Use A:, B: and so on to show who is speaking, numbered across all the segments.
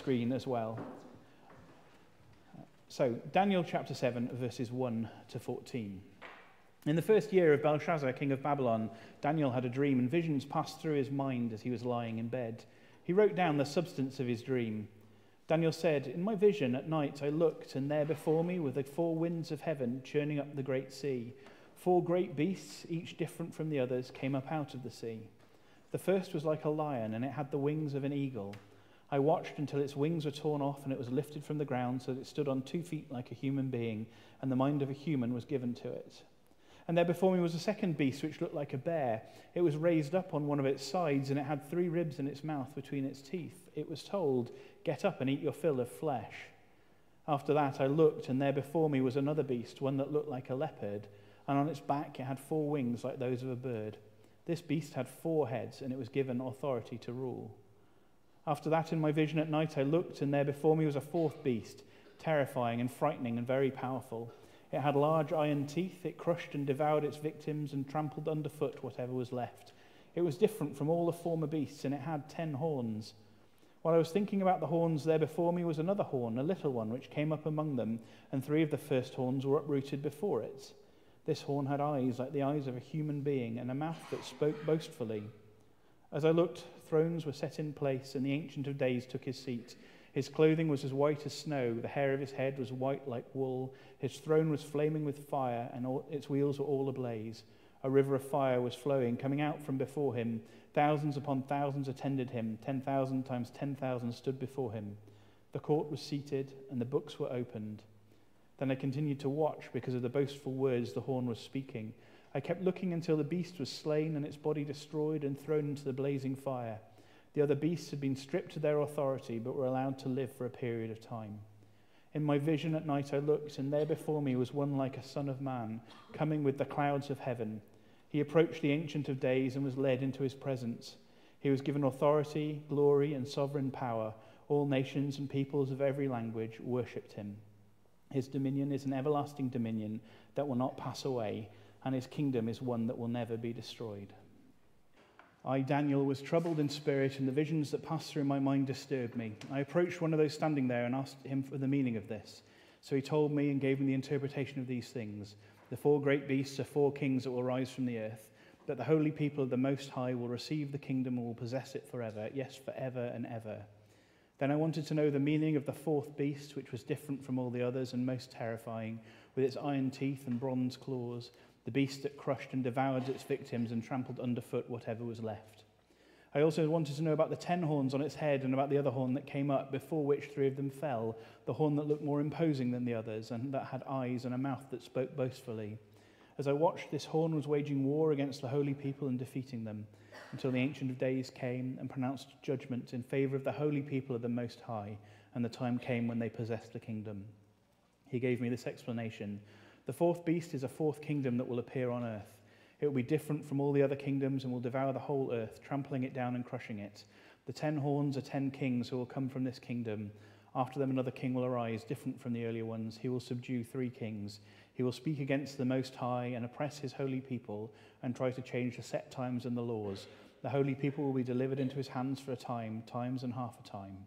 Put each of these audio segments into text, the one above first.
A: screen as well. So, Daniel chapter 7, verses 1 to 14. In the first year of Belshazzar, king of Babylon, Daniel had a dream, and visions passed through his mind as he was lying in bed. He wrote down the substance of his dream. Daniel said, In my vision at night I looked, and there before me were the four winds of heaven churning up the great sea. Four great beasts, each different from the others, came up out of the sea. The first was like a lion, and it had the wings of an eagle. I watched until its wings were torn off and it was lifted from the ground so that it stood on two feet like a human being, and the mind of a human was given to it. And there before me was a second beast which looked like a bear. It was raised up on one of its sides, and it had three ribs in its mouth between its teeth. It was told, Get up and eat your fill of flesh. After that I looked, and there before me was another beast, one that looked like a leopard, and on its back it had four wings like those of a bird. This beast had four heads, and it was given authority to rule. After that, in my vision at night, I looked, and there before me was a fourth beast, terrifying and frightening and very powerful. It had large iron teeth. It crushed and devoured its victims and trampled underfoot whatever was left. It was different from all the former beasts, and it had ten horns. While I was thinking about the horns, there before me was another horn, a little one, which came up among them, and three of the first horns were uprooted before it. This horn had eyes like the eyes of a human being, and a mouth that spoke boastfully. As I looked, thrones were set in place, and the Ancient of Days took his seat. His clothing was as white as snow, the hair of his head was white like wool. His throne was flaming with fire, and all, its wheels were all ablaze. A river of fire was flowing, coming out from before him. Thousands upon thousands attended him. Ten thousand times ten thousand stood before him. The court was seated, and the books were opened. Then I continued to watch because of the boastful words the horn was speaking. I kept looking until the beast was slain and its body destroyed and thrown into the blazing fire. The other beasts had been stripped of their authority but were allowed to live for a period of time. In my vision at night I looked, and there before me was one like a son of man, coming with the clouds of heaven. He approached the Ancient of Days and was led into his presence. He was given authority, glory, and sovereign power. All nations and peoples of every language worshipped him. His dominion is an everlasting dominion that will not pass away and his kingdom is one that will never be destroyed. I, Daniel, was troubled in spirit, and the visions that passed through my mind disturbed me. I approached one of those standing there and asked him for the meaning of this. So he told me and gave me the interpretation of these things. The four great beasts are four kings that will rise from the earth, but the holy people of the Most High will receive the kingdom and will possess it forever, yes, forever and ever. Then I wanted to know the meaning of the fourth beast, which was different from all the others and most terrifying, with its iron teeth and bronze claws the beast that crushed and devoured its victims and trampled underfoot whatever was left. I also wanted to know about the ten horns on its head and about the other horn that came up, before which three of them fell, the horn that looked more imposing than the others, and that had eyes and a mouth that spoke boastfully. As I watched, this horn was waging war against the holy people and defeating them, until the Ancient of Days came and pronounced judgment in favor of the holy people of the Most High, and the time came when they possessed the kingdom. He gave me this explanation the fourth beast is a fourth kingdom that will appear on earth. It will be different from all the other kingdoms and will devour the whole earth, trampling it down and crushing it. The ten horns are ten kings who will come from this kingdom. After them, another king will arise, different from the earlier ones. He will subdue three kings. He will speak against the Most High and oppress his holy people and try to change the set times and the laws. The holy people will be delivered into his hands for a time, times and half a time.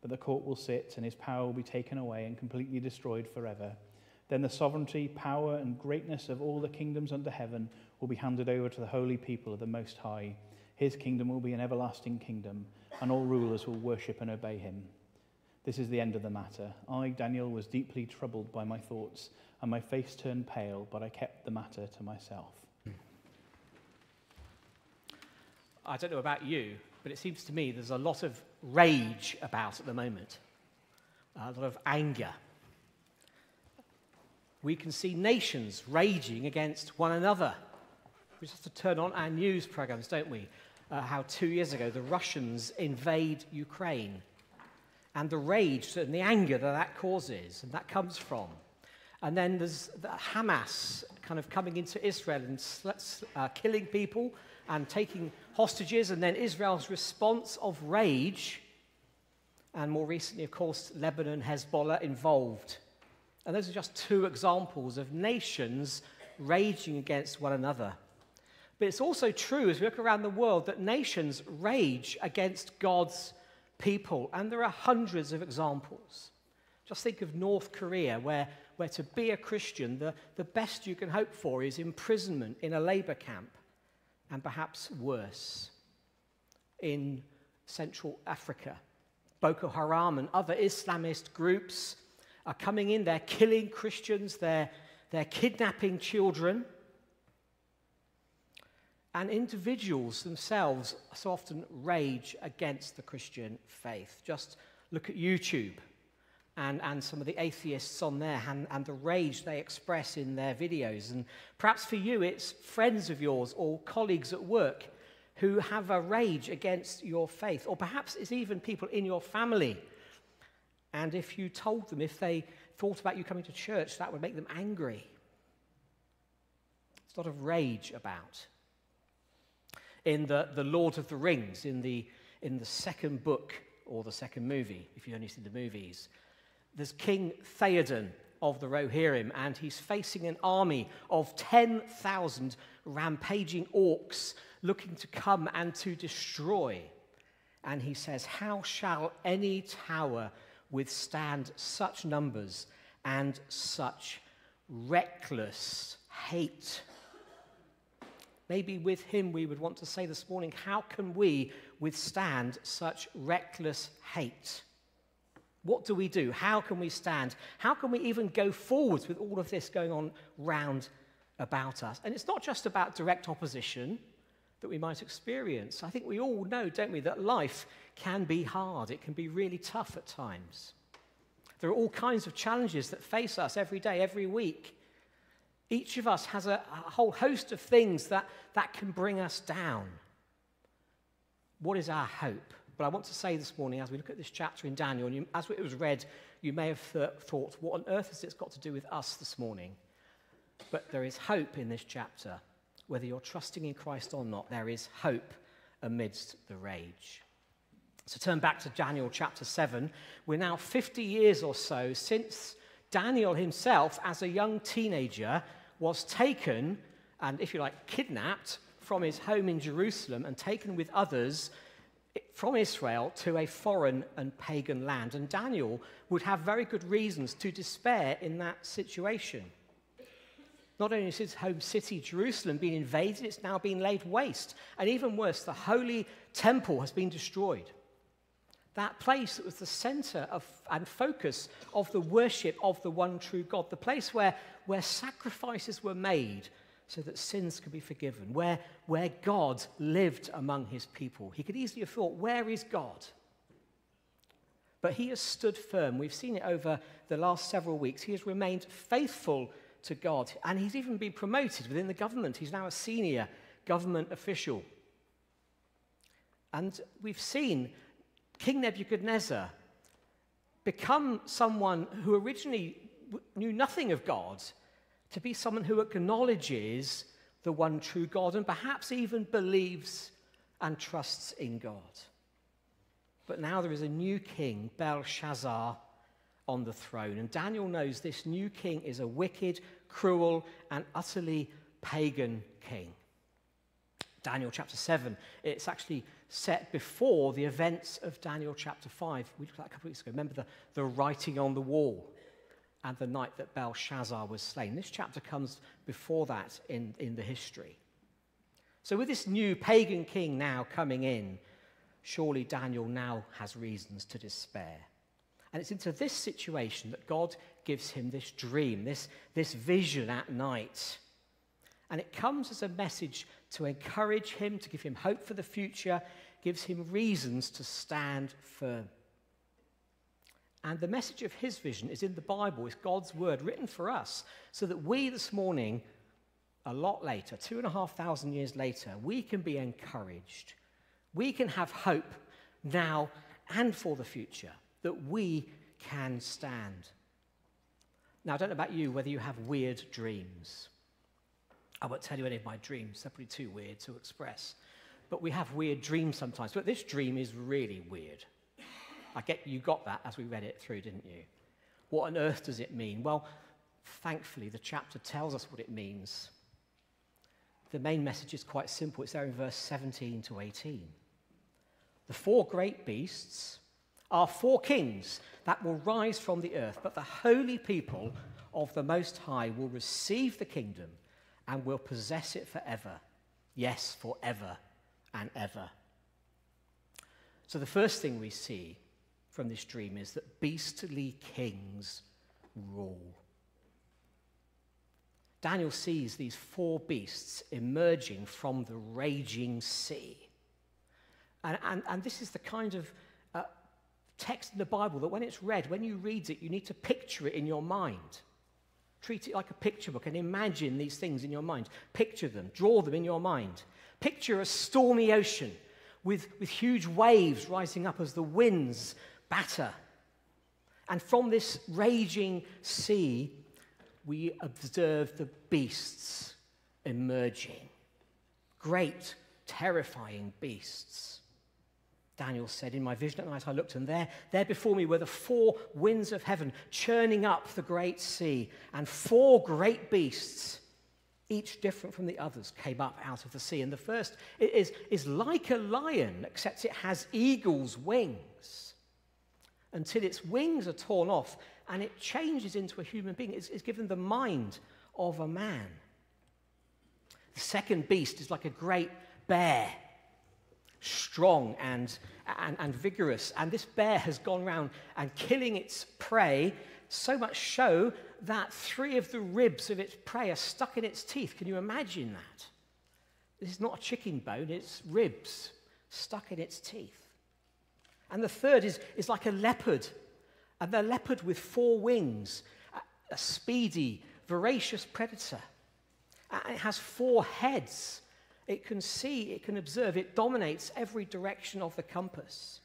A: But the court will sit, and his power will be taken away and completely destroyed forever. Then the sovereignty, power, and greatness of all the kingdoms under heaven will be handed over to the holy people of the Most High. His kingdom will be an everlasting kingdom, and all rulers will worship and obey him. This is the end of the matter. I, Daniel, was deeply troubled by my thoughts, and my face turned pale, but I kept the matter to myself.
B: I don't know about you, but it seems to me there's a lot of rage about at the moment, a lot of anger we can see nations raging against one another. We just have to turn on our news programs, don't we? Uh, how two years ago the Russians invade Ukraine and the rage and the anger that that causes and that comes from. And then there's the Hamas kind of coming into Israel and uh, killing people and taking hostages, and then Israel's response of rage. And more recently, of course, Lebanon, Hezbollah involved and those are just two examples of nations raging against one another. But it's also true as we look around the world that nations rage against God's people, and there are hundreds of examples. Just think of North Korea, where, where to be a Christian, the, the best you can hope for is imprisonment in a labor camp, and perhaps worse. In Central Africa, Boko Haram and other Islamist groups are coming in, they're killing Christians, they're, they're kidnapping children. And individuals themselves so often rage against the Christian faith. Just look at YouTube and, and some of the atheists on there and, and the rage they express in their videos. And perhaps for you, it's friends of yours or colleagues at work who have a rage against your faith. Or perhaps it's even people in your family. And if you told them, if they thought about you coming to church, that would make them angry. It's a lot of rage about in the, the Lord of the Rings, in the, in the second book or the second movie, if you only see the movies. There's King Theoden of the Rohirrim, and he's facing an army of 10,000 rampaging orcs looking to come and to destroy. And he says, How shall any tower withstand such numbers and such reckless hate? Maybe with him we would want to say this morning, how can we withstand such reckless hate? What do we do? How can we stand? How can we even go forwards with all of this going on round about us? And it's not just about direct opposition that we might experience. I think we all know, don't we, that life can be hard. It can be really tough at times. There are all kinds of challenges that face us every day, every week. Each of us has a, a whole host of things that, that can bring us down. What is our hope? But I want to say this morning, as we look at this chapter in Daniel, and you, as it was read, you may have th- thought, what on earth has it got to do with us this morning? But there is hope in this chapter. Whether you're trusting in Christ or not, there is hope amidst the rage. So turn back to Daniel chapter 7. We're now 50 years or so since Daniel himself, as a young teenager, was taken and, if you like, kidnapped from his home in Jerusalem and taken with others from Israel to a foreign and pagan land. And Daniel would have very good reasons to despair in that situation. Not only has his home city, Jerusalem, been invaded, it's now been laid waste. And even worse, the holy temple has been destroyed. That place that was the center of, and focus of the worship of the one true God, the place where, where sacrifices were made so that sins could be forgiven, where, where God lived among his people. He could easily have thought, Where is God? But he has stood firm. We've seen it over the last several weeks. He has remained faithful to God, and he's even been promoted within the government. He's now a senior government official. And we've seen King Nebuchadnezzar become someone who originally knew nothing of God to be someone who acknowledges the one true God and perhaps even believes and trusts in God. But now there is a new king, Belshazzar, on the throne. And Daniel knows this new king is a wicked, cruel, and utterly pagan king. Daniel chapter 7, it's actually set before the events of Daniel chapter 5. We looked at that a couple of weeks ago. Remember the, the writing on the wall and the night that Belshazzar was slain. This chapter comes before that in, in the history. So, with this new pagan king now coming in, surely Daniel now has reasons to despair. And it's into this situation that God gives him this dream, this, this vision at night. And it comes as a message to encourage him, to give him hope for the future, gives him reasons to stand firm. And the message of his vision is in the Bible, it's God's word written for us, so that we this morning, a lot later, two and a half thousand years later, we can be encouraged. We can have hope now and for the future that we can stand. Now, I don't know about you whether you have weird dreams. I won't tell you any of my dreams, they're pretty too weird to express. But we have weird dreams sometimes. But this dream is really weird. I get you got that as we read it through, didn't you? What on earth does it mean? Well, thankfully, the chapter tells us what it means. The main message is quite simple. It's there in verse 17 to 18. The four great beasts are four kings that will rise from the earth, but the holy people of the Most High will receive the kingdom and will possess it forever. Yes, forever and ever. So, the first thing we see from this dream is that beastly kings rule. Daniel sees these four beasts emerging from the raging sea. And, and, and this is the kind of text in the Bible that when it's read, when you read it, you need to picture it in your mind. Treat it like a picture book and imagine these things in your mind. Picture them, draw them in your mind. Picture a stormy ocean with, with huge waves rising up as the winds batter. And from this raging sea, we observe the beasts emerging. Great, terrifying beasts. Daniel said, In my vision at night I looked, and there, there before me were the four winds of heaven churning up the great sea, and four great beasts, each different from the others, came up out of the sea. And the first is, is like a lion, except it has eagle's wings. Until its wings are torn off and it changes into a human being. It's, it's given the mind of a man. The second beast is like a great bear, strong and, and, and vigorous. And this bear has gone around and killing its prey, so much so that three of the ribs of its prey are stuck in its teeth. Can you imagine that? This is not a chicken bone, it's ribs stuck in its teeth. And the third is, is like a leopard and the leopard with four wings, a speedy, voracious predator. And it has four heads. It can see, it can observe, it dominates every direction of the compass.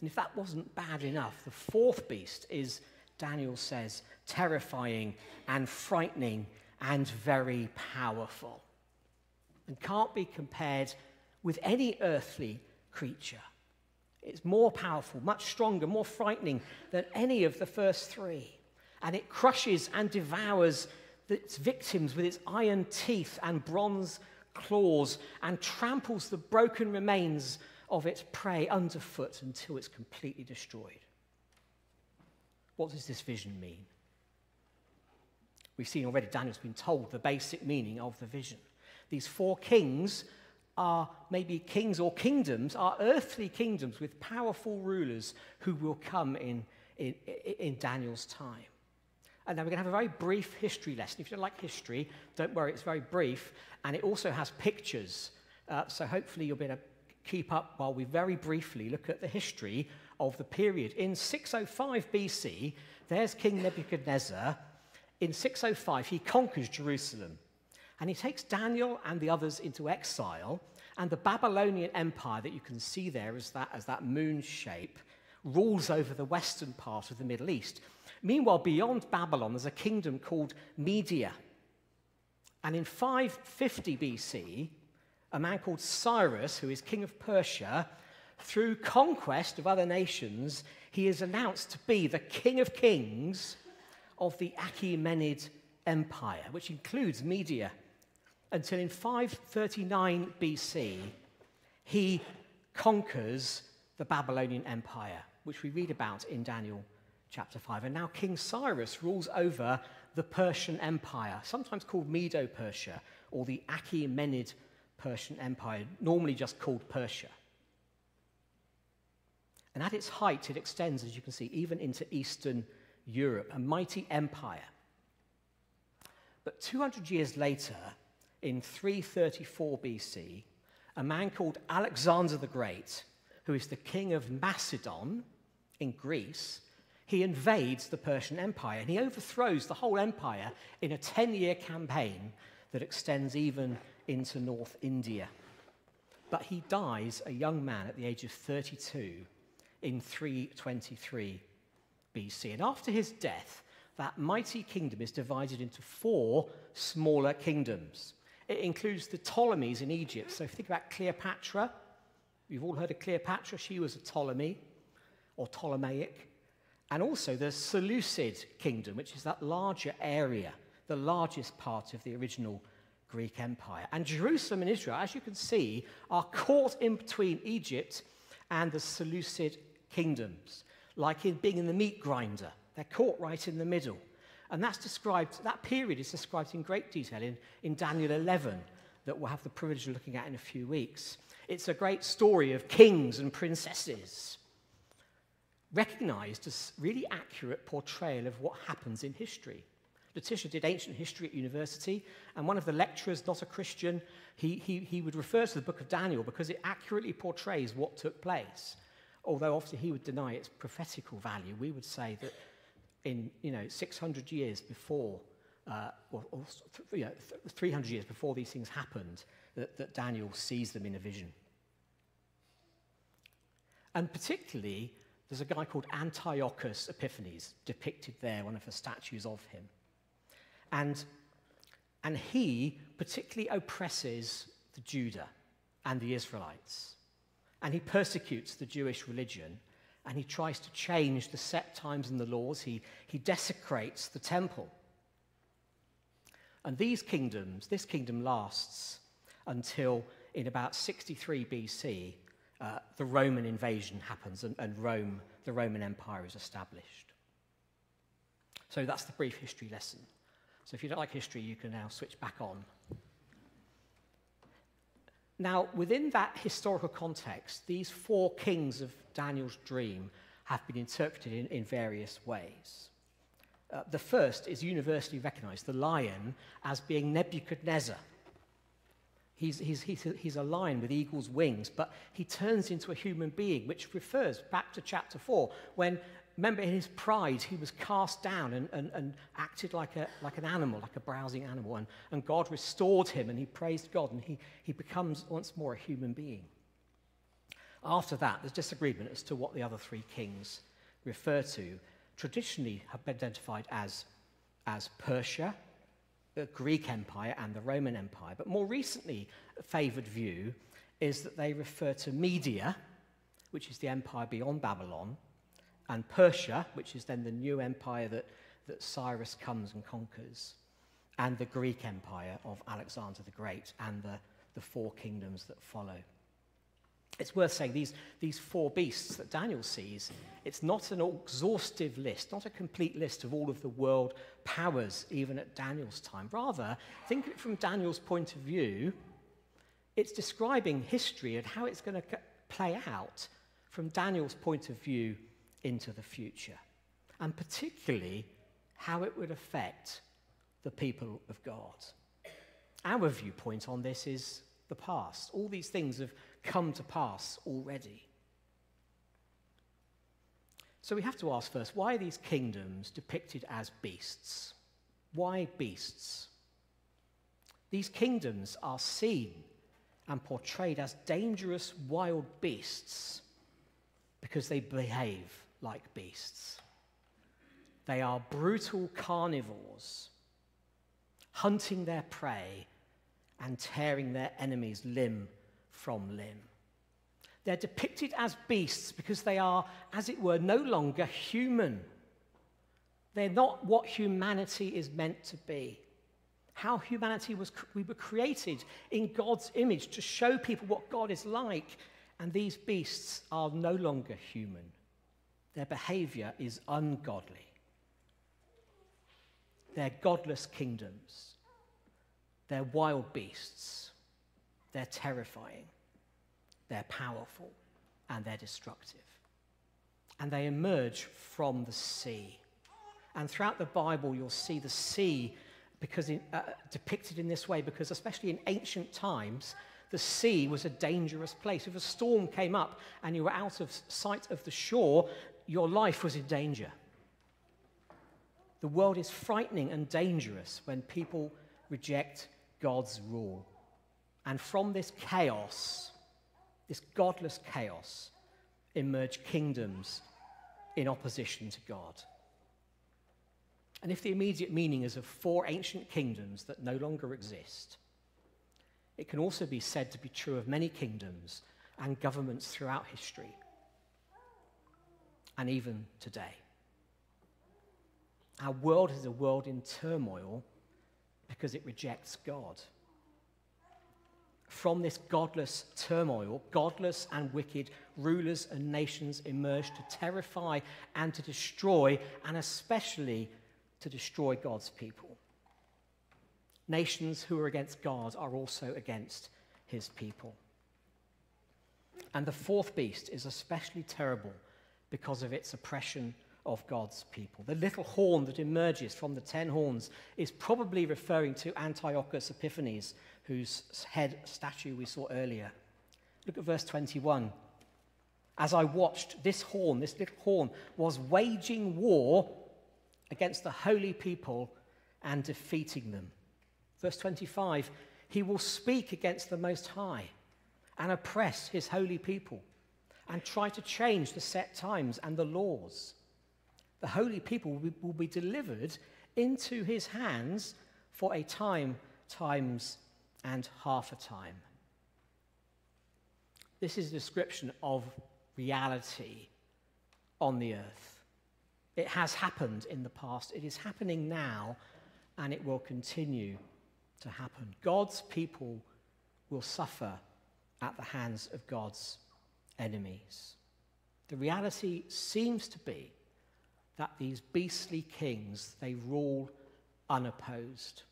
B: And if that wasn't bad enough, the fourth beast is, Daniel says, terrifying and frightening and very powerful and can't be compared with any earthly creature. It's more powerful, much stronger, more frightening than any of the first three. And it crushes and devours its victims with its iron teeth and bronze claws and tramples the broken remains of its prey underfoot until it's completely destroyed. What does this vision mean? We've seen already, Daniel's been told the basic meaning of the vision. These four kings are maybe kings or kingdoms, are earthly kingdoms with powerful rulers who will come in, in, in Daniel's time. And then we're going to have a very brief history lesson. If you don't like history, don't worry, it's very brief. And it also has pictures. Uh, so hopefully you'll be able to keep up while we very briefly look at the history of the period. In 605 BC, there's King Nebuchadnezzar. In 605, he conquers Jerusalem. And he takes Daniel and the others into exile, and the Babylonian Empire that you can see there as that, as that moon shape rules over the western part of the Middle East. Meanwhile, beyond Babylon, there's a kingdom called Media. And in 550 BC, a man called Cyrus, who is king of Persia, through conquest of other nations, he is announced to be the king of kings of the Achaemenid Empire, which includes Media until in 539 BC, he conquers the Babylonian Empire, which we read about in Daniel chapter 5. And now King Cyrus rules over the Persian Empire, sometimes called Medo Persia or the Achaemenid Persian Empire, normally just called Persia. And at its height, it extends, as you can see, even into Eastern Europe, a mighty empire. But 200 years later, in 334 BC, a man called Alexander the Great, who is the king of Macedon in Greece, he invades the Persian Empire and he overthrows the whole empire in a 10 year campaign that extends even into North India. But he dies a young man at the age of 32 in 323 BC. And after his death, that mighty kingdom is divided into four smaller kingdoms. It includes the Ptolemies in Egypt. So if you think about Cleopatra, you've all heard of Cleopatra, she was a Ptolemy or Ptolemaic. And also the Seleucid kingdom, which is that larger area, the largest part of the original Greek Empire. And Jerusalem and Israel, as you can see, are caught in between Egypt and the Seleucid kingdoms, like in being in the meat grinder. They're caught right in the middle. And that's described, that period is described in great detail in, in Daniel 11, that we'll have the privilege of looking at in a few weeks. It's a great story of kings and princesses, recognized as really accurate portrayal of what happens in history. Letitia did ancient history at university, and one of the lecturers, not a Christian, he, he, he would refer to the book of Daniel because it accurately portrays what took place. Although obviously he would deny its prophetical value, we would say that in you know 600 years before, uh, or, or you know, 300 years before these things happened, that, that Daniel sees them in a vision. And particularly, there's a guy called Antiochus Epiphanes depicted there, one of the statues of him. And, and he particularly oppresses the Judah and the Israelites. And he persecutes the Jewish religion and he tries to change the set times and the laws. He, he desecrates the temple. And these kingdoms, this kingdom lasts until in about 63 BC, uh, the Roman invasion happens and, and Rome, the Roman Empire is established. So that's the brief history lesson. So if you don't like history, you can now switch back on. Now, within that historical context, these four kings of Daniel's dream have been interpreted in, in various ways. Uh, the first is universally recognized, the lion, as being Nebuchadnezzar. He's, he's, he's, he's a lion with eagle's wings, but he turns into a human being, which refers back to chapter 4, when remember, in his pride, he was cast down and, and, and acted like, a, like an animal, like a browsing animal. And, and God restored him and he praised God and he, he becomes once more a human being. After that, there's disagreement as to what the other three kings refer to. Traditionally, have been identified as, as Persia, the Greek Empire, and the Roman Empire. But more recently, a favored view is that they refer to Media, which is the empire beyond Babylon, and Persia, which is then the new empire that, that Cyrus comes and conquers, and the Greek Empire of Alexander the Great, and the, the four kingdoms that follow. It's worth saying these, these four beasts that Daniel sees, it's not an exhaustive list, not a complete list of all of the world powers, even at Daniel's time. Rather, think of it from Daniel's point of view. It's describing history and how it's going to play out from Daniel's point of view into the future, and particularly how it would affect the people of God. Our viewpoint on this is the past. All these things have come to pass already. So we have to ask first why are these kingdoms depicted as beasts? Why beasts? These kingdoms are seen and portrayed as dangerous wild beasts because they behave like beasts. They are brutal carnivores, hunting their prey and tearing their enemies limb from limb. They're depicted as beasts because they are, as it were, no longer human. They're not what humanity is meant to be. How humanity was, we were created in God's image to show people what God is like, and these beasts are no longer human. Their behavior is ungodly. They're godless kingdoms. They're wild beasts. They're terrifying. They're powerful. And they're destructive. And they emerge from the sea. And throughout the Bible, you'll see the sea because in, uh, depicted in this way, because especially in ancient times, the sea was a dangerous place. If a storm came up and you were out of sight of the shore, your life was in danger. The world is frightening and dangerous when people reject God's rule. And from this chaos, this godless chaos, emerge kingdoms in opposition to God. And if the immediate meaning is of four ancient kingdoms that no longer exist, it can also be said to be true of many kingdoms and governments throughout history and even today. Our world is a world in turmoil because it rejects God. From this godless turmoil, godless and wicked rulers and nations emerge to terrify and to destroy, and especially to destroy God's people. Nations who are against God are also against his people. And the fourth beast is especially terrible because of its oppression of God's people. The little horn that emerges from the ten horns is probably referring to Antiochus Epiphanes, whose head statue we saw earlier. Look at verse 21. As I watched, this horn, this little horn, was waging war against the holy people and defeating them. Verse 25 He will speak against the Most High and oppress his holy people and try to change the set times and the laws. The holy people will be, will be delivered into his hands for a time, times, and half a time. This is a description of reality on the earth. It has happened in the past, it is happening now, and it will continue to happen. God's people will suffer at the hands of God's enemies. The reality seems to be that these beastly kings, they rule unopposed.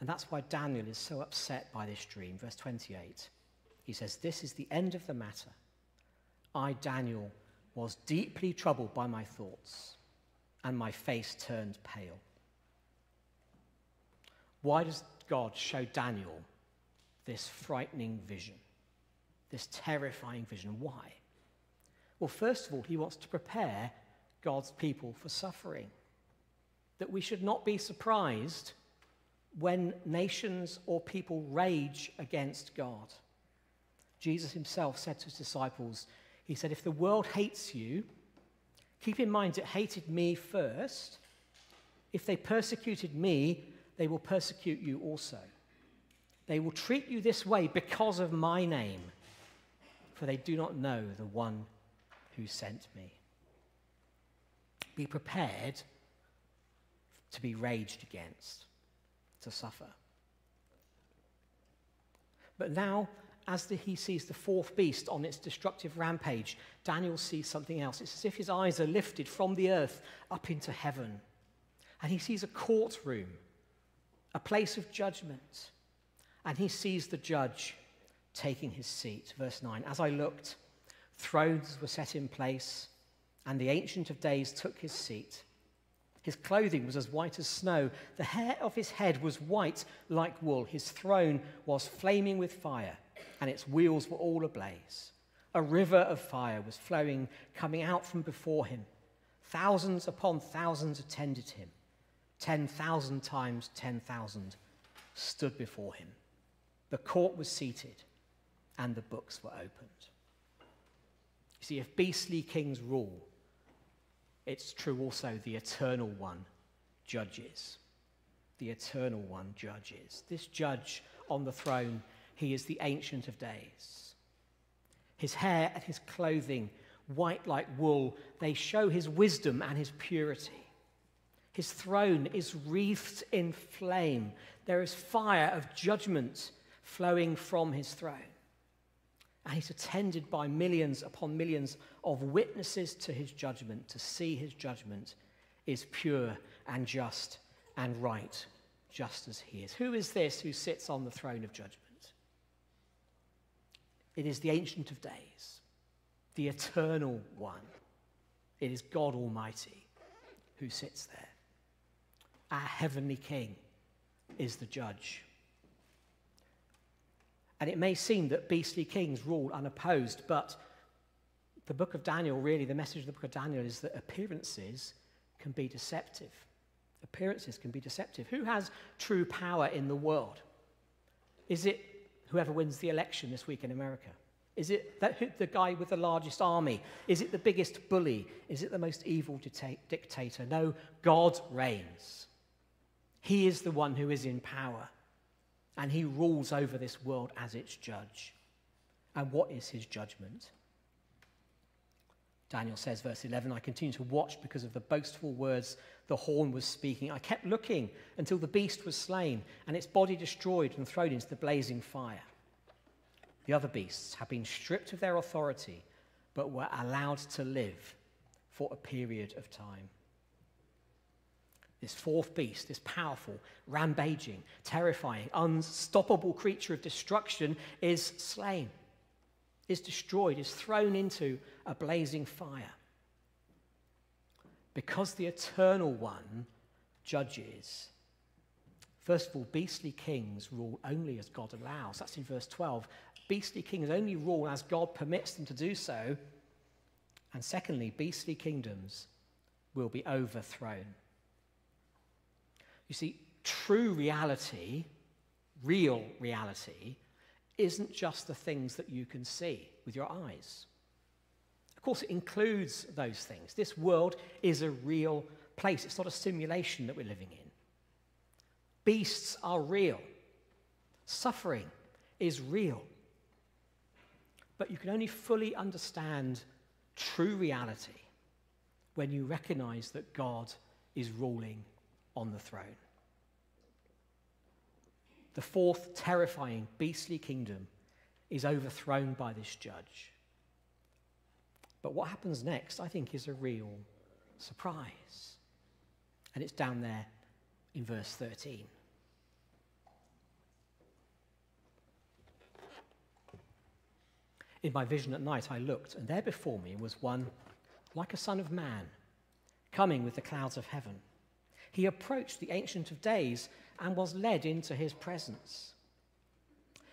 B: And that's why Daniel is so upset by this dream. Verse 28, he says, This is the end of the matter. I, Daniel, was deeply troubled by my thoughts, and my face turned pale. Why does God show Daniel this frightening vision, this terrifying vision. Why? Well, first of all, he wants to prepare God's people for suffering. That we should not be surprised when nations or people rage against God. Jesus himself said to his disciples, He said, If the world hates you, keep in mind it hated me first. If they persecuted me, they will persecute you also. They will treat you this way because of my name, for they do not know the one who sent me. Be prepared to be raged against, to suffer. But now, as the, he sees the fourth beast on its destructive rampage, Daniel sees something else. It's as if his eyes are lifted from the earth up into heaven. And he sees a courtroom, a place of judgment and he sees the judge taking his seat. Verse 9 As I looked, thrones were set in place, and the Ancient of Days took his seat. His clothing was as white as snow. The hair of his head was white like wool. His throne was flaming with fire, and its wheels were all ablaze. A river of fire was flowing, coming out from before him. Thousands upon thousands attended him. 10,000 times 10,000 stood before him. The court was seated and the books were opened. You see, if beastly kings rule, it's true also the eternal one judges. The eternal one judges. This judge on the throne, he is the Ancient of Days. His hair and his clothing, white like wool, they show his wisdom and his purity. His throne is wreathed in flame. There is fire of judgment flowing from his throne. And he's attended by millions upon millions of witnesses to his judgment to see his judgment is pure and just and right, just as he is. Who is this who sits on the throne of judgment? It is the Ancient of Days, the Eternal One. It is God Almighty who sits there. Our Heavenly King is the judge. And it may seem that beastly kings rule unopposed, but the book of Daniel, really, the message of the book of Daniel is that appearances can be deceptive. Appearances can be deceptive. Who has true power in the world? Is it whoever wins the election this week in America? Is it that, the guy with the largest army? Is it the biggest bully? Is it the most evil dictator? No, God reigns. He is the one who is in power and he rules over this world as its judge. And what is his judgment? Daniel says, verse 11, I continued to watch because of the boastful words the horn was speaking. I kept looking until the beast was slain and its body destroyed and thrown into the blazing fire. The other beasts have been stripped of their authority, but were allowed to live for a period of time. This fourth beast, this powerful, rampaging, terrifying, unstoppable creature of destruction, is slain, is destroyed, is thrown into a blazing fire. Because the eternal one judges. First of all, beastly kings rule only as God allows. That's in verse 12 beastly kings only rule as God permits them to do so. And secondly, beastly kingdoms will be overthrown. You see, true reality, real reality, isn't just the things that you can see with your eyes. Of course, it includes those things. This world is a real place, it's not a simulation that we're living in. Beasts are real, suffering is real. But you can only fully understand true reality when you recognize that God is ruling on the throne. The fourth terrifying, beastly kingdom is overthrown by this judge. But what happens next, I think, is a real surprise. And it's down there in verse 13. In my vision at night, I looked, and there before me was one like a son of man, coming with the clouds of heaven. He approached the Ancient of Days and was led into his presence.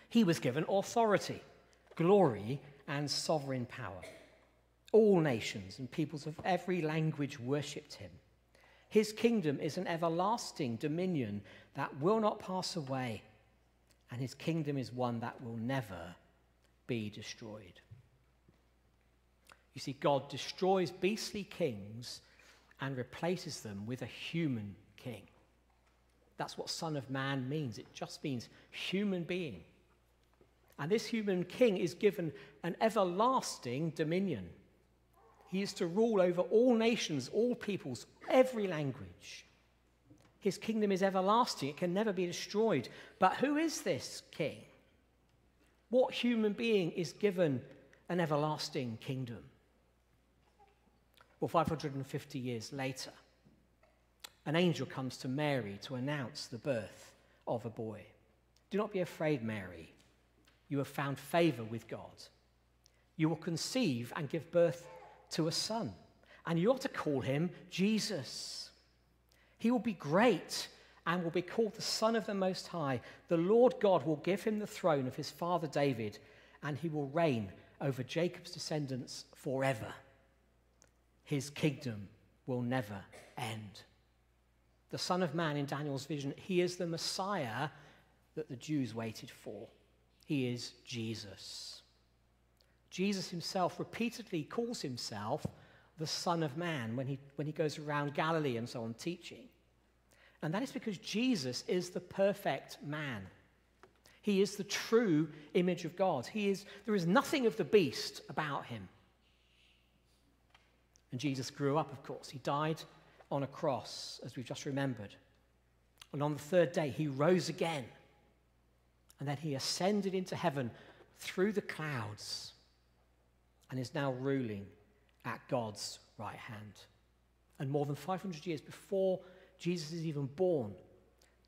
B: He was given authority, glory, and sovereign power. All nations and peoples of every language worshipped him. His kingdom is an everlasting dominion that will not pass away, and his kingdom is one that will never be destroyed. You see, God destroys beastly kings and replaces them with a human king. That's what Son of Man means. It just means human being. And this human king is given an everlasting dominion. He is to rule over all nations, all peoples, every language. His kingdom is everlasting, it can never be destroyed. But who is this king? What human being is given an everlasting kingdom? Well, 550 years later, an angel comes to Mary to announce the birth of a boy. Do not be afraid, Mary. You have found favor with God. You will conceive and give birth to a son, and you are to call him Jesus. He will be great and will be called the Son of the Most High. The Lord God will give him the throne of his father David, and he will reign over Jacob's descendants forever. His kingdom will never end. The Son of Man in Daniel's vision, he is the Messiah that the Jews waited for. He is Jesus. Jesus himself repeatedly calls himself the Son of Man when he, when he goes around Galilee and so on teaching. And that is because Jesus is the perfect man. He is the true image of God. He is, there is nothing of the beast about him. And Jesus grew up, of course. He died on a cross, as we've just remembered. And on the third day, he rose again. And then he ascended into heaven through the clouds and is now ruling at God's right hand. And more than 500 years before Jesus is even born,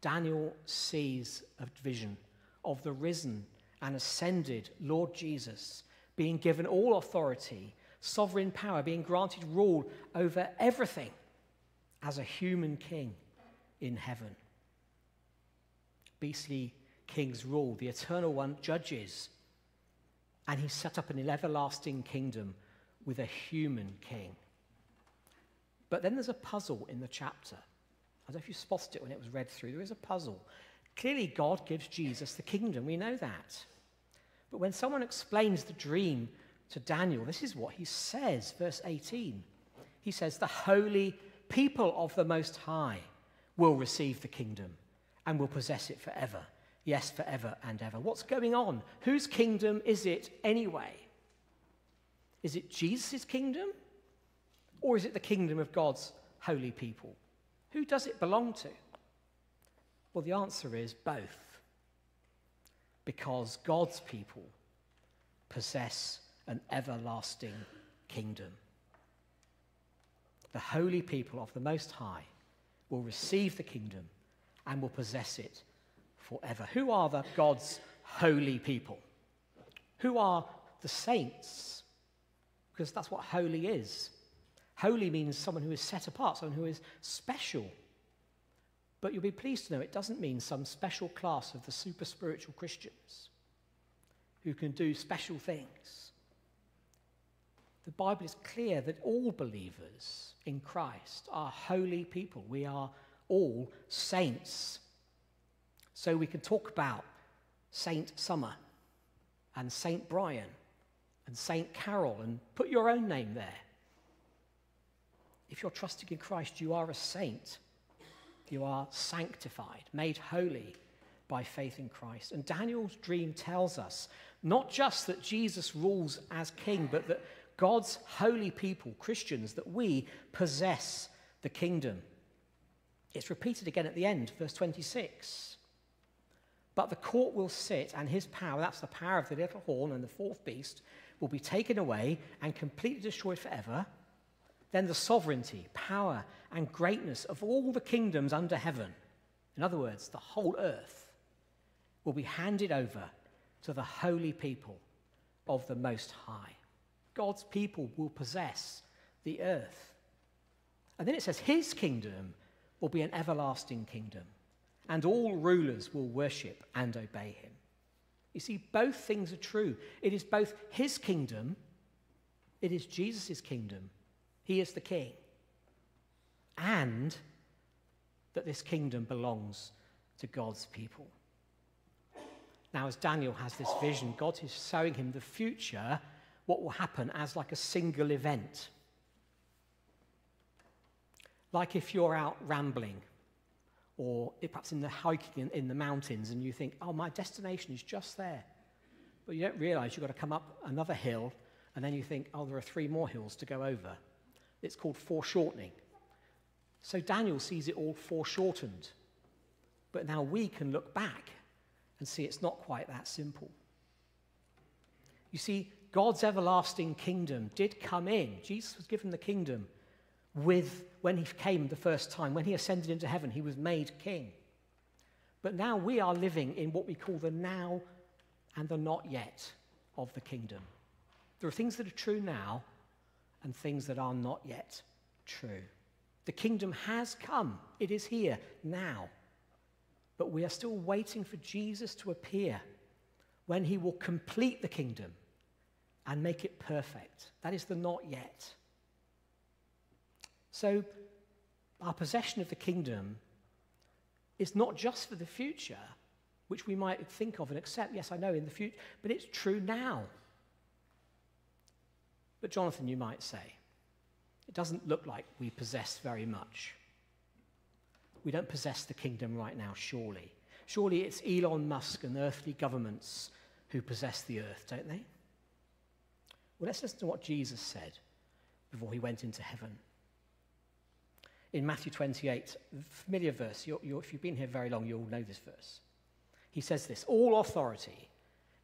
B: Daniel sees a vision of the risen and ascended Lord Jesus being given all authority, sovereign power, being granted rule over everything as a human king in heaven. Beastly kings rule, the eternal one judges, and he set up an everlasting kingdom with a human king. But then there's a puzzle in the chapter. I don't know if you spotted it when it was read through. There is a puzzle. Clearly, God gives Jesus the kingdom. We know that. But when someone explains the dream to Daniel, this is what he says, verse 18. He says, The holy people of the Most High will receive the kingdom and will possess it forever. Yes, forever and ever. What's going on? Whose kingdom is it anyway? Is it Jesus' kingdom Or is it the kingdom of God's holy people? Who does it belong to? Well, the answer is both. Because God's people possess an everlasting kingdom. The holy people of the Most High will receive the kingdom and will possess it forever. Who are the God's holy people? Who are the saints? Because that's what holy is. Holy means someone who is set apart, someone who is special. But you'll be pleased to know it doesn't mean some special class of the super spiritual Christians who can do special things. The Bible is clear that all believers in Christ are holy people. We are all saints. So we can talk about Saint Summer and Saint Brian and Saint Carol and put your own name there. If you're trusting in Christ, you are a saint. You are sanctified, made holy by faith in Christ. And Daniel's dream tells us not just that Jesus rules as king, but that God's holy people, Christians, that we possess the kingdom. It's repeated again at the end, verse 26. But the court will sit, and his power, that's the power of the little horn and the fourth beast, will be taken away and completely destroyed forever. Then the sovereignty, power, and greatness of all the kingdoms under heaven, in other words, the whole earth, will be handed over to the holy people of the Most High. God's people will possess the earth. And then it says, His kingdom will be an everlasting kingdom, and all rulers will worship and obey him. You see, both things are true. It is both His kingdom, it is Jesus' kingdom. He is the king. And that this kingdom belongs to God's people. Now, as Daniel has this vision, God is showing him the future what will happen as like a single event. Like if you're out rambling or perhaps in the hiking in, in, the mountains and you think, oh, my destination is just there. But you don't realize you've got to come up another hill and then you think, oh, there are three more hills to go over. It's called foreshortening. So Daniel sees it all foreshortened. But now we can look back and see it's not quite that simple. You see, God's everlasting kingdom did come in. Jesus was given the kingdom with when he came the first time, when he ascended into heaven, he was made king. But now we are living in what we call the now and the not yet of the kingdom. There are things that are true now and things that are not yet true. The kingdom has come, it is here now. But we are still waiting for Jesus to appear when he will complete the kingdom and make it perfect. That is the not yet. So, our possession of the kingdom is not just for the future, which we might think of and accept. Yes, I know in the future, but it's true now. But, Jonathan, you might say, it doesn't look like we possess very much. We don't possess the kingdom right now, surely. Surely it's Elon Musk and earthly governments who possess the earth, don't they? Well, let's listen to what Jesus said before he went into heaven. In Matthew 28, familiar verse, you're, you're, if you've been here very long, you'll know this verse. He says this All authority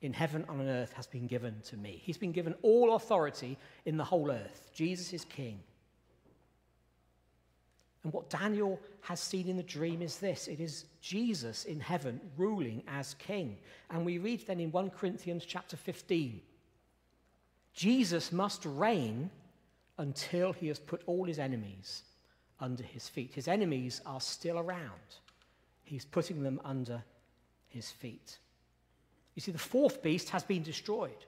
B: in heaven and on earth has been given to me. He's been given all authority in the whole earth. Jesus is king. And what Daniel has seen in the dream is this it is Jesus in heaven ruling as king. And we read then in 1 Corinthians chapter 15 Jesus must reign until he has put all his enemies under his feet. His enemies are still around, he's putting them under his feet. You see, the fourth beast has been destroyed,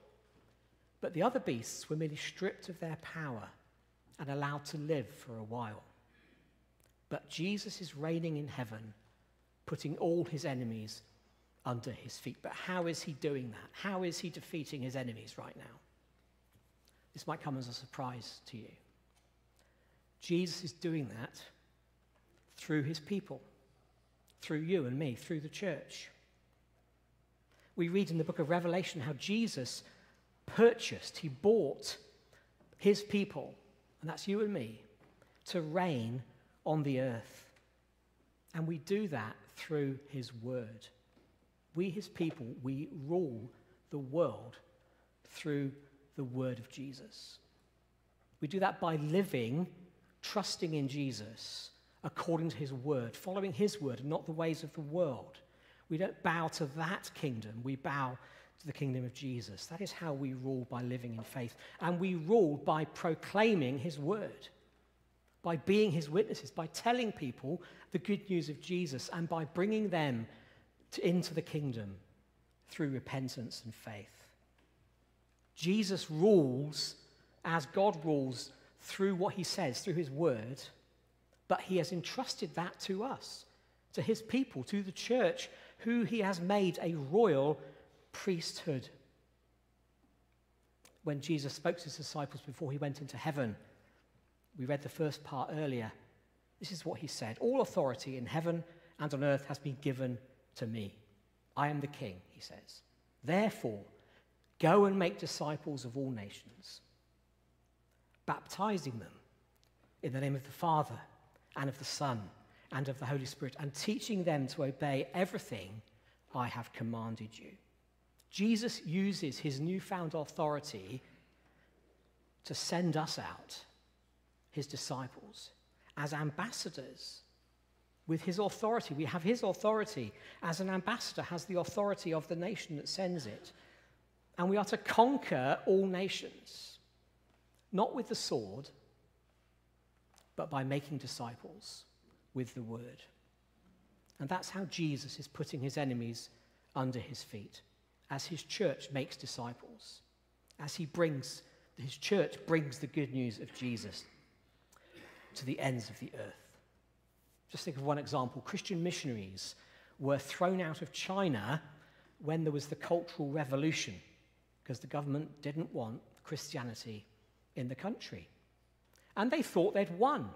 B: but the other beasts were merely stripped of their power and allowed to live for a while. But Jesus is reigning in heaven, putting all his enemies under his feet. But how is he doing that? How is he defeating his enemies right now? This might come as a surprise to you. Jesus is doing that through his people, through you and me, through the church. We read in the book of Revelation how Jesus purchased, he bought his people and that's you and me, to reign on the earth. And we do that through his word. We, his people, we rule the world through the word of Jesus. We do that by living, trusting in Jesus according to his word, following his word not the ways of the world. We don't bow to that kingdom, we bow to the kingdom of Jesus. That is how we rule by living in faith. And we rule by proclaiming his word, by being his witnesses, by telling people the good news of Jesus, and by bringing them to, into the kingdom through repentance and faith. Jesus rules as God rules through what he says, through his word, but he has entrusted that to us, to his people, to the church, who he has made a royal priesthood. When Jesus spoke to his disciples before he went into heaven, we read the first part earlier. This is what he said All authority in heaven and on earth has been given to me. I am the king, he says. Therefore, go and make disciples of all nations baptizing them in the name of the Father and of the Son and of the Holy Spirit, and teaching them to obey everything I have commanded you. Jesus uses his newfound authority to send us out, his disciples, as ambassadors. With his authority, we have his authority as an ambassador has the authority of the nation that sends it. And we are to conquer all nations not with the sword, but by making disciples with the word. And that's how Jesus is putting his enemies under his feet as his church makes disciples, as he brings, his church brings the good news of Jesus to the ends of the earth. Just think of one example Christian missionaries were thrown out of China when there was the Cultural Revolution because the government didn't want Christianity in the country. And they thought they'd won.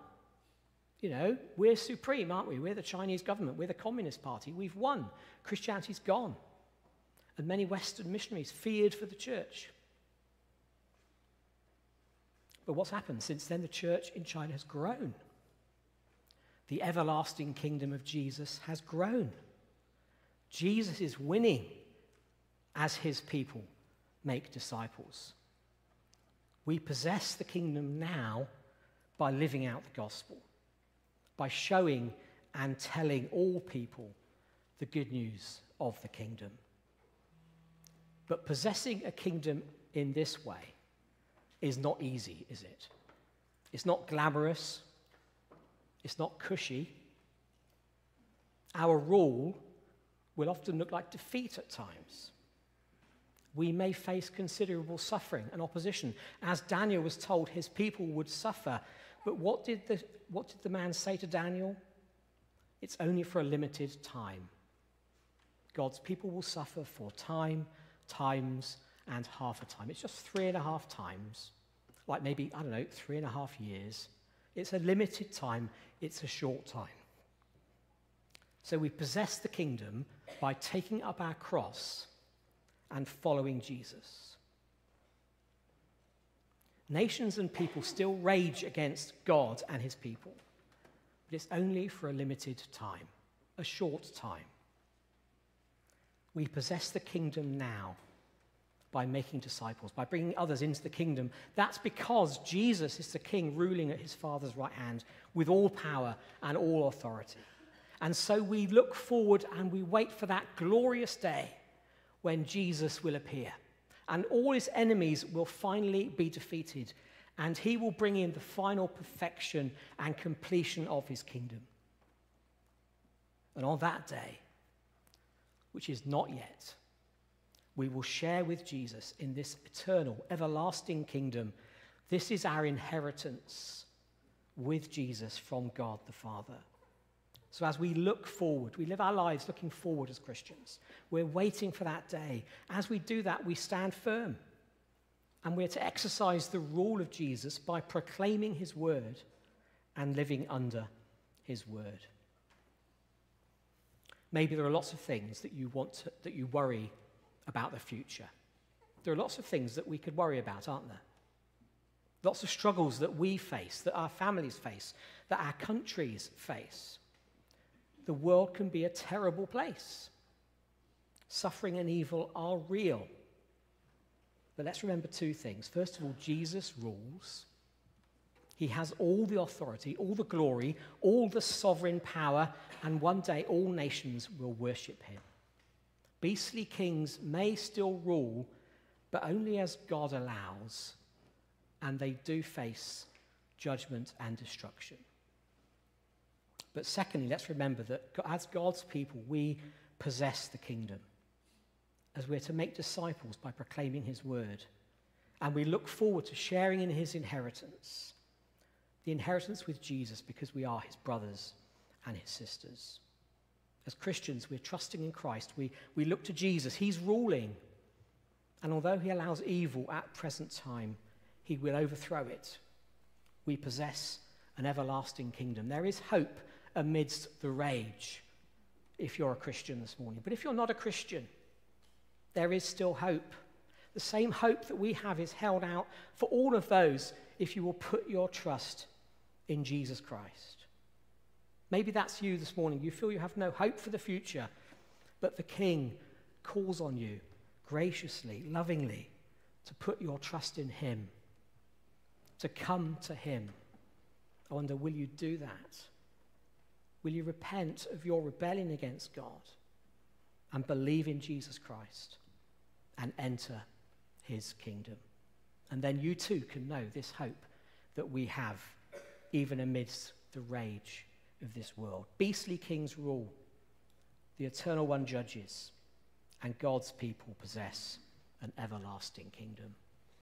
B: You know, we're supreme, aren't we? We're the Chinese government, we're the Communist Party, we've won. Christianity's gone. And many Western missionaries feared for the church. But what's happened? Since then, the church in China has grown. The everlasting kingdom of Jesus has grown. Jesus is winning as his people make disciples. We possess the kingdom now by living out the gospel, by showing and telling all people the good news of the kingdom. But possessing a kingdom in this way is not easy, is it? It's not glamorous, it's not cushy. Our rule will often look like defeat at times we may face considerable suffering and opposition. As Daniel was told, his people would suffer. But what did the, what did the man say to Daniel? It's only for a limited time. God's people will suffer for time, times, and half a time. It's just three and a half times, like maybe, I don't know, three and a half years. It's a limited time, it's a short time. So we possess the kingdom by taking up our cross and following Jesus. Nations and people still rage against God and his people, but it's only for a limited time, a short time. We possess the kingdom now by making disciples, by bringing others into the kingdom. That's because Jesus is the king ruling at his Father's right hand with all power and all authority. And so we look forward and we wait for that glorious day when Jesus will appear. And all his enemies will finally be defeated, and he will bring in the final perfection and completion of his kingdom. And on that day, which is not yet, we will share with Jesus in this eternal, everlasting kingdom. This is our inheritance with Jesus from God the Father. So, as we look forward, we live our lives looking forward as Christians. We're waiting for that day. As we do that, we stand firm. And we're to exercise the rule of Jesus by proclaiming his word and living under his word. Maybe there are lots of things that you want to, that you worry about the future. There are lots of things that we could worry about, aren't there? lots of struggles that we face, that our families face, that our countries face. The world can be a terrible place. Suffering and evil are real. But let's remember two things. First of all, Jesus rules. He has all the authority, all the glory, all the sovereign power, and one day all nations will worship him. Beastly kings may still rule, but only as God allows, and they do face judgment and destruction. But secondly, let's remember that as God's people, we possess the kingdom, as we're to make disciples by proclaiming his word. And we look forward to sharing in his inheritance the inheritance with Jesus because we are his brothers and his sisters. As Christians, we're trusting in Christ. We, we look to Jesus. He's ruling. And although he allows evil at present time, he will overthrow it. We possess an everlasting kingdom. There is hope amidst the rage if you're a Christian this morning. But if you're not a Christian, there is still hope. The same hope that we have is held out for all of those if you will put your trust in Jesus Christ. Maybe that's you this morning. You feel you have no hope for the future, but the King calls on you graciously, lovingly, to put your trust in Him, to come to Him. I wonder, will you do that? Will you repent of your rebellion against God and believe in Jesus Christ and enter His kingdom? And then you too can know this hope that we have even amidst the rage of this world. Beastly kings rule, the eternal one judges, and God's people possess an everlasting kingdom.